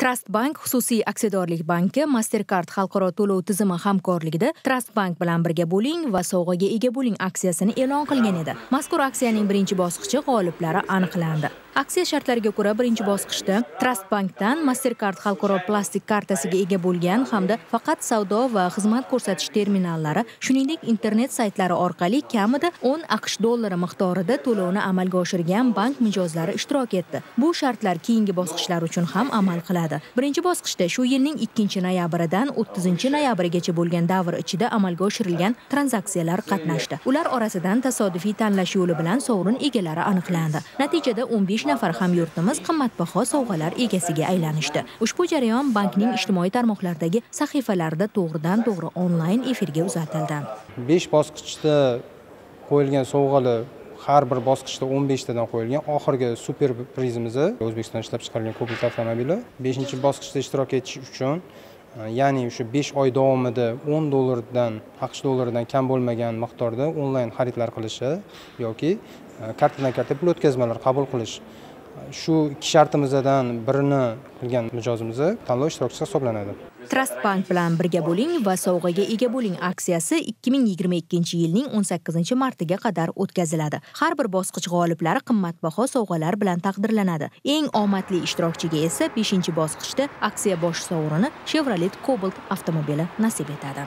trust bank xususiy aksiyadorlik banki mastercard xalqaro to'lov tizimi hamkorligida trust bank bilan birga bo'ling va sovg'aga ega bo'ling aksiyasini e'lon qilgan edi. Mazkur aksiyaning birinchi bosqichi g'oliblari aniqlandi. Aksiya shartlariga ko'ra birinchi bosqichda trust bankdan mastercard xalqaro plastik kartasiga ega bo'lgan hamda faqat savdo va xizmat ko'rsatish terminallari shuningdek internet saytlari orqali kamida o'n aqsh dollari miqdorida to'lovni amalga oshirgan bank mijozlari ishtirok etdi. Bu shartlar keyingi bosqichlar uchun ham amal qiladi. Birinchi bosqichda shu yilning ikkinchi noyabridan o'ttizinchi noyabrigacha bo'lgan davr ichida amalga oshirilgan tranzaksiyalar qatnashdi. Ular orasidan tasodifiy tanlash yo'li bilan sovrin egalari aniqlandi. Natijada o'n besh nafar hamyurtimiz qimmatbaho sovg'alar egasiga aylanishdi. Ushbu jarayon bankning ijtimoiy tarmoqlardagi sahifalarida to'g'ridan to'g'ri onlayn efirga uzatildi. Besh bosqichda qo'yilgan sovg'alar har bir bosqichda o'n beshtadan qo'yilgan. Oxirgi super prizimiz o'zbekistonda ishlab chiqarilgan kobalt avtomobili. Beshinchi bosqichda ishtirok etish uchun ya'ni o'sha besh oy davomida o'n dollardan aqsh dollaridan kam bo'lmagan miqdorda onlayn xaridlar qilishi yoki э, kartadan karta pul o'tkazmalar qabul qilish. Shu ikki shartimizdan birini qilgan mijozimiz tanlov ishtirokchisi hisoblanadi. Trust bank bilan birga bo'ling va sovg'aga ega bo'ling. Aksiyasi ikki ming yigirma ikkinchi yilning o'n sakkizinchi martiga qadar o'tkaziladi. Har bir bosqich g'oliblari qimmatbaho sovg'alar bilan taqdirlanadi. Eng omadli ishtirokchiga esa beshinchi bosqichda aksiya bosh sovrini chevrolet cobalt avtomobili nasib etadi.